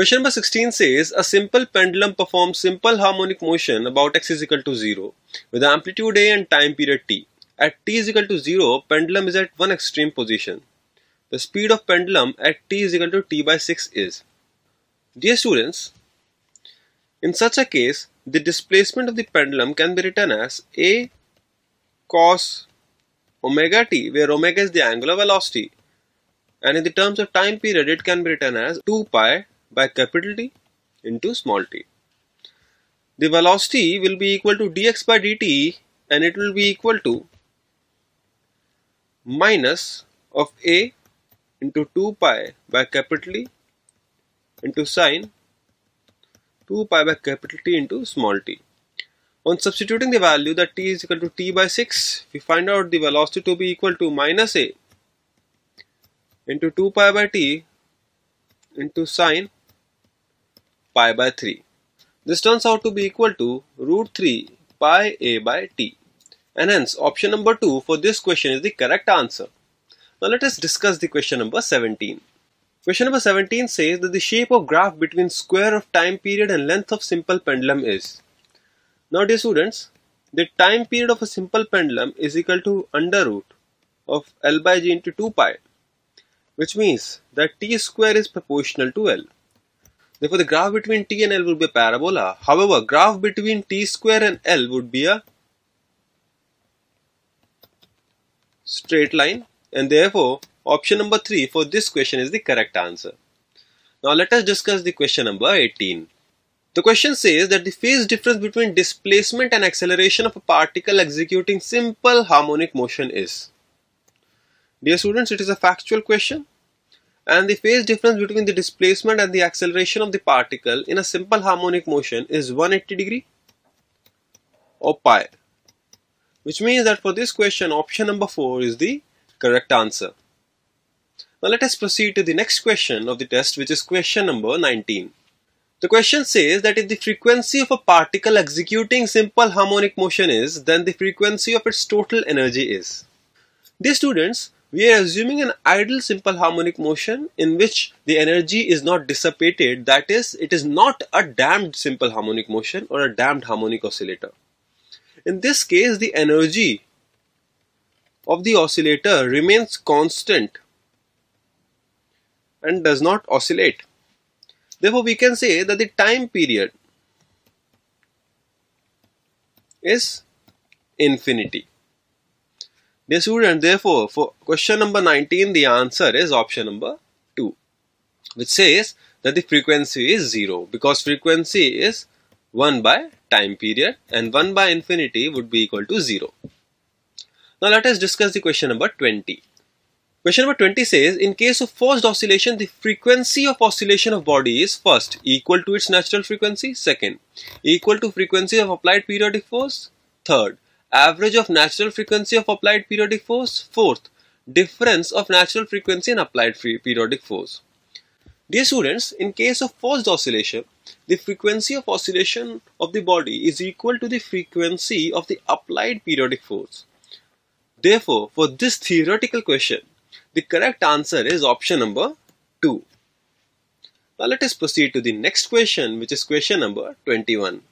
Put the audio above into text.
Question number 16 says a simple pendulum performs simple harmonic motion about x is equal to 0 with amplitude a and time period t. At t is equal to 0, pendulum is at one extreme position. The speed of pendulum at t is equal to t by 6 is. Dear students, in such a case, the displacement of the pendulum can be written as a cos omega t, where omega is the angular velocity. And in the terms of time period, it can be written as 2 pi by capital T into small t. The velocity will be equal to dx by dt and it will be equal to minus of a into 2 pi by capital T into sine 2 pi by capital T into small t. On substituting the value that t is equal to t by 6, we find out the velocity to be equal to minus a into 2 pi by t into sine pi by 3. This turns out to be equal to root 3 pi a by t. And hence option number 2 for this question is the correct answer. Now let us discuss the question number 17. Question number 17 says that the shape of graph between square of time period and length of simple pendulum is. Now dear students, the time period of a simple pendulum is equal to under root of L by G into 2 pi which means that t square is proportional to L. Therefore, the graph between t and L would be a parabola. However, graph between t square and L would be a straight line and therefore option number 3 for this question is the correct answer. Now let us discuss the question number 18. The question says that the phase difference between displacement and acceleration of a particle executing simple harmonic motion is. Dear students, it is a factual question and the phase difference between the displacement and the acceleration of the particle in a simple harmonic motion is 180 degree or pi which means that for this question option number 4 is the correct answer. Now let us proceed to the next question of the test which is question number 19. The question says that if the frequency of a particle executing simple harmonic motion is then the frequency of its total energy is. Dear students, we are assuming an ideal simple harmonic motion in which the energy is not dissipated that is it is not a damped simple harmonic motion or a damped harmonic oscillator. In this case the energy of the oscillator remains constant and does not oscillate. Therefore we can say that the time period is infinity. Dear student, therefore, for question number 19, the answer is option number 2, which says that the frequency is 0 because frequency is 1 by time period and 1 by infinity would be equal to 0. Now let us discuss the question number 20. Question number 20 says, in case of forced oscillation, the frequency of oscillation of body is first equal to its natural frequency, second equal to frequency of applied periodic force, third average of natural frequency of applied periodic force. Fourth, difference of natural frequency and applied periodic force. Dear students, in case of forced oscillation, the frequency of oscillation of the body is equal to the frequency of the applied periodic force. Therefore, for this theoretical question, the correct answer is option number 2. Now let us proceed to the next question which is question number 21.